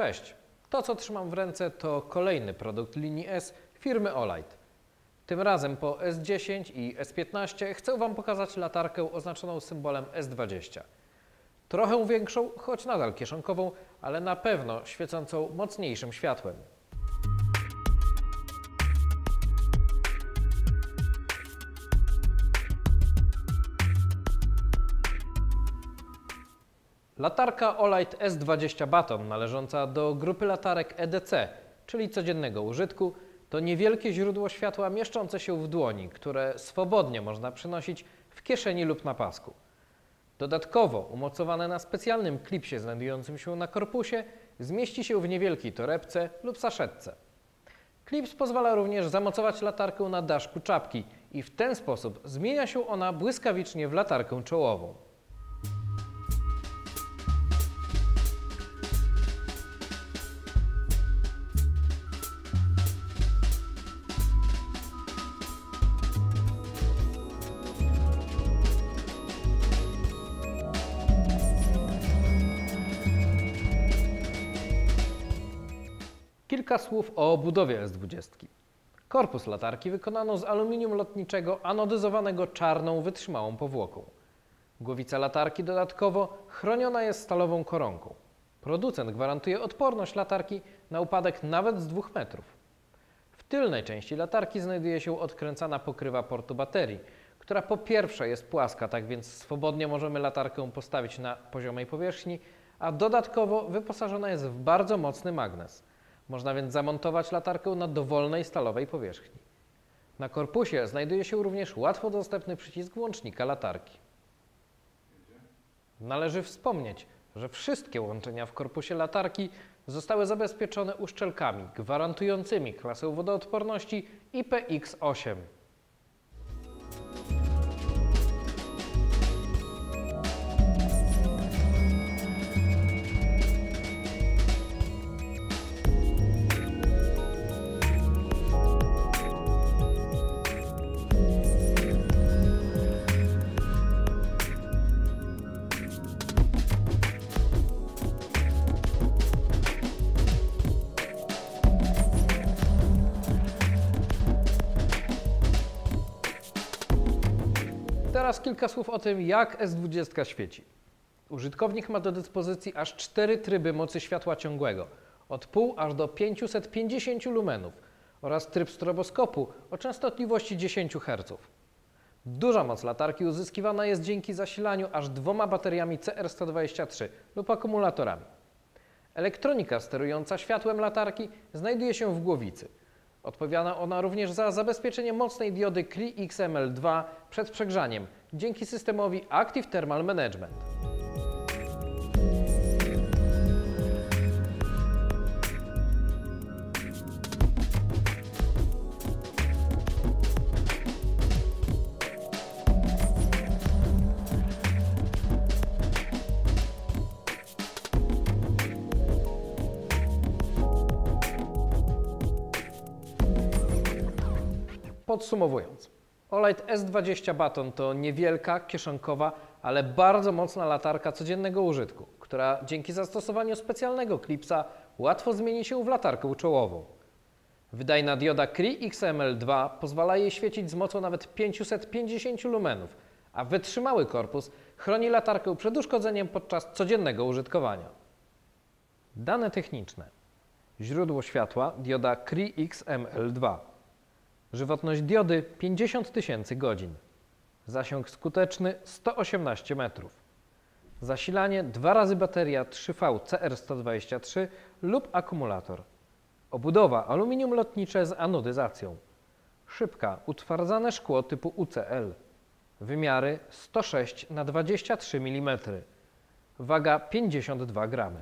Cześć. To, co trzymam w ręce, to kolejny produkt linii S firmy Olight. Tym razem po S10 i S15 chcę Wam pokazać latarkę oznaczoną symbolem S20. Trochę większą, choć nadal kieszonkową, ale na pewno świecącą mocniejszym światłem. Latarka Olight S20 Baton należąca do grupy latarek EDC, czyli codziennego użytku, to niewielkie źródło światła mieszczące się w dłoni, które swobodnie można przynosić w kieszeni lub na pasku. Dodatkowo umocowane na specjalnym klipsie znajdującym się na korpusie zmieści się w niewielkiej torebce lub saszetce. Klips pozwala również zamocować latarkę na daszku czapki i w ten sposób zmienia się ona błyskawicznie w latarkę czołową. Kilka słów o budowie S20. Korpus latarki wykonano z aluminium lotniczego anodyzowanego czarną, wytrzymałą powłoką. Głowica latarki dodatkowo chroniona jest stalową koronką. Producent gwarantuje odporność latarki na upadek nawet z 2 metrów. W tylnej części latarki znajduje się odkręcana pokrywa portu baterii, która po pierwsze jest płaska, tak więc swobodnie możemy latarkę postawić na poziomej powierzchni, a dodatkowo wyposażona jest w bardzo mocny magnes. Można więc zamontować latarkę na dowolnej stalowej powierzchni. Na korpusie znajduje się również łatwo dostępny przycisk włącznika latarki. Należy wspomnieć, że wszystkie łączenia w korpusie latarki zostały zabezpieczone uszczelkami gwarantującymi klasę wodoodporności IPX8. Teraz kilka słów o tym, jak S20 świeci. Użytkownik ma do dyspozycji aż cztery tryby mocy światła ciągłego, od pół aż do 550 lumenów oraz tryb stroboskopu o częstotliwości 10 Hz. Duża moc latarki uzyskiwana jest dzięki zasilaniu aż dwoma bateriami CR123 lub akumulatorami. Elektronika sterująca światłem latarki znajduje się w głowicy – Odpowiada ona również za zabezpieczenie mocnej diody CRI XML2 przed przegrzaniem dzięki systemowi Active Thermal Management. Podsumowując, Olight S20 Baton to niewielka, kieszonkowa, ale bardzo mocna latarka codziennego użytku, która dzięki zastosowaniu specjalnego klipsa łatwo zmieni się w latarkę czołową. Wydajna dioda CRI XML2 pozwala jej świecić z mocą nawet 550 lumenów, a wytrzymały korpus chroni latarkę przed uszkodzeniem podczas codziennego użytkowania. Dane techniczne. Źródło światła dioda CRI XML2. Żywotność diody 50 tysięcy godzin. Zasięg skuteczny 118 metrów. Zasilanie dwa razy bateria 3V CR123 lub akumulator. Obudowa aluminium lotnicze z anodyzacją. Szybka, utwardzane szkło typu UCL. Wymiary 106 na 23 mm. Waga 52 gramy.